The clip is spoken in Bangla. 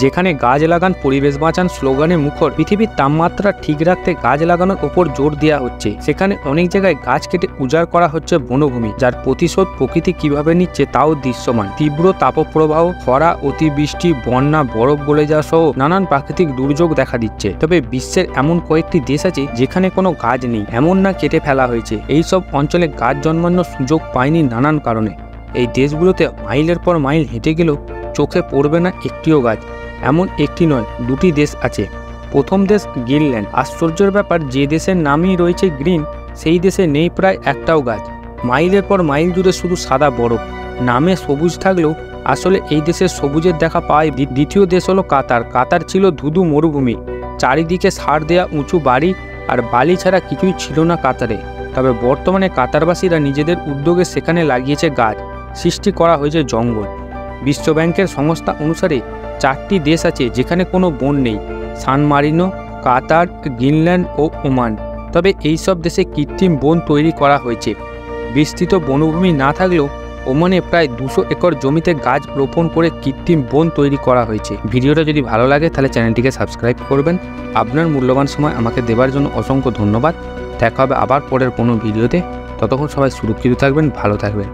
যেখানে গাছ লাগান, পরিবেশ বাঁচান স্লোগানে মুখর। পৃথিবীর তাপমাত্রা ঠিক রাখতে গাছ লাগানোর ওপর জোর দেওয়া হচ্ছে। সেখানে অনেক জায়গায় গাছ কেটে উজাড় করা হচ্ছে বনভূমি, যার প্রতিশোধ প্রকৃতি কীভাবে নিচ্ছে তাও দৃশ্যমান। তীব্র তাপপ্রবাহ, খরা, অতিবৃষ্টি, বন্যা, বরফ গলে যাওয়া সহ নানান প্রাকৃতিক দুর্যোগ দেখা দিচ্ছে। তবে বিশ্বের এমন কয়েকটি দেশ আছে যেখানে কোনো গাছ নেই, এমন না কেটে ফেলা হয়েছে। এই সব অঞ্চলে গাছ জন্মানোর সুযোগ পায়নি নানান কারণে। এই দেশগুলোতে মাইলের পর মাইল হেঁটে গেলেও চোখে পড়বে না একটিও গাছ। এমন একটি নয়, দুটি দেশ আছে। প্রথম দেশ গ্রিনল্যান্ড। আশ্চর্যের ব্যাপার, যে দেশের নামই রয়েছে গ্রিন, সেই দেশে নেই প্রায় একটাও গাছ। মাইলের পর মাইল জুড়ে শুধু সাদা বরফ। নামে সবুজ থাকলেও আসলে এই দেশের সবুজের দেখা পায় দ্বিতীয় দেশ হলো কাতার। কাতার ছিল ধুধু মরুভূমি। চারিদিকে সার দেয়া উঁচু বাড়ি আর বালি ছাড়া কিছুই ছিল না কাতারে। তবে বর্তমানে কাতারবাসীরা নিজেদের উদ্যোগে সেখানে লাগিয়েছে গাছ। সৃষ্টি করা হয়েছে জঙ্গল। বিশ্ব ব্যাংকের সংস্থা অনুসারে চারটি দেশ আছে যেখানে কোনো বন নেই, সান মারিনো, কাতার, গ্রিনল্যান্ড ও ওমান। তবে এই সব দেশে কৃত্রিম বন তৈরি করা হয়েছে। বিস্তৃত বনভূমি না থাকলেও ওমানে প্রায় দুশো একর জমিতে গাছ রোপণ করে কৃত্রিম বন তৈরি করা হয়েছে। ভিডিওটা যদি ভালো লাগে, তাহলে চ্যানেলটিকে সাবস্ক্রাইব করবেন। আপনার মূল্যবান সময় আমাকে দেওয়ার জন্য অসংখ্য ধন্যবাদ। দেখা হবে আবার পরের কোনো ভিডিওতে। ততক্ষণ সবাই সুরক্ষিত থাকবেন, ভালো থাকবেন।